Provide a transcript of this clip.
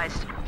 energized.